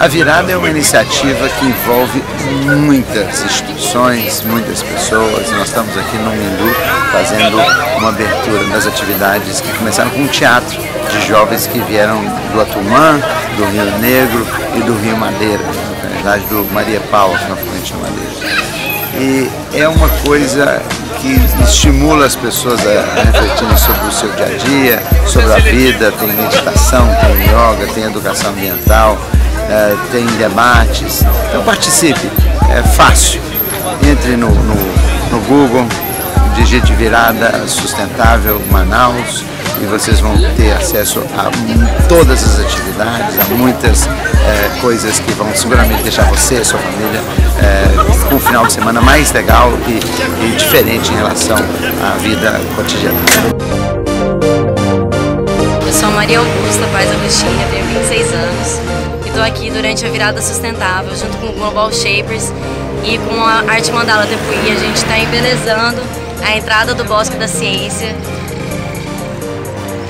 A Virada é uma iniciativa que envolve muitas instituições, muitas pessoas. Nós estamos aqui no Mindu fazendo uma abertura das atividades que começaram com um teatro de jovens que vieram do Atumã, do Rio Negro e do Rio Madeira, na verdade do Maria Paula, na frente do Madeira. E é uma coisa que estimula as pessoas a refletirem sobre o seu dia a dia, sobre a vida, tem meditação, tem yoga, tem educação ambiental, é, tem debates. Então participe, é fácil. Entre no, no, no Google, digite virada sustentável Manaus e vocês vão ter acesso a todas as atividades, a muitas é, coisas que vão seguramente deixar você e sua família é, com um final de semana mais legal e, e diferente em relação à vida cotidiana. Maria Augusta Paz Agostinha, tenho 26 anos e estou aqui durante a virada sustentável junto com o Global Shapers e com a Arte Mandala Tepuí. A gente está embelezando a entrada do Bosque da Ciência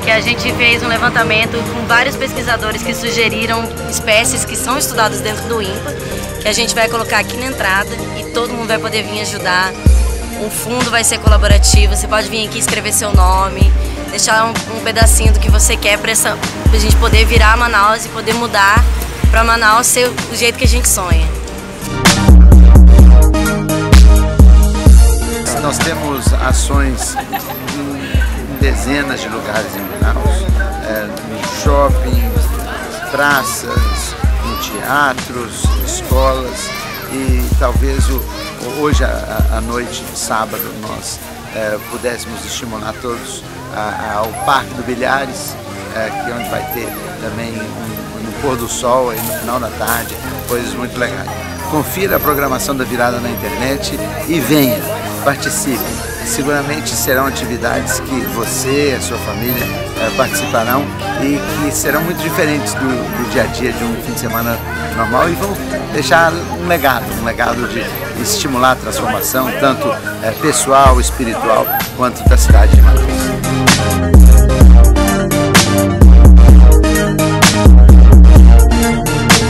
que a gente fez um levantamento com vários pesquisadores que sugeriram espécies que são estudadas dentro do INPA, que a gente vai colocar aqui na entrada e todo mundo vai poder vir ajudar. O fundo vai ser colaborativo, você pode vir aqui escrever seu nome, deixar um, um pedacinho do que você quer para a gente poder virar Manaus e poder mudar para Manaus ser o jeito que a gente sonha. Nós temos ações dezenas de lugares em Manaus, é, no shopping, praças, em teatros, escolas e talvez o, hoje à noite, sábado, nós é, pudéssemos estimular todos ao Parque do Bilhares, é, que é onde vai ter também um, no pôr do sol, aí no final da tarde, coisas muito legais. Confira a programação da virada na internet e venha, participe seguramente serão atividades que você e a sua família é, participarão e que serão muito diferentes do, do, dia a dia de um fim de semana normal e vão deixar um legado, um legado de estimular a transformação, tanto é, pessoal, espiritual, quanto da cidade de Thank you.